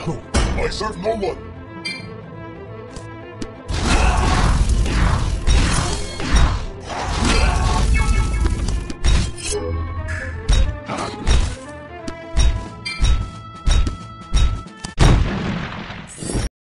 I serve no one.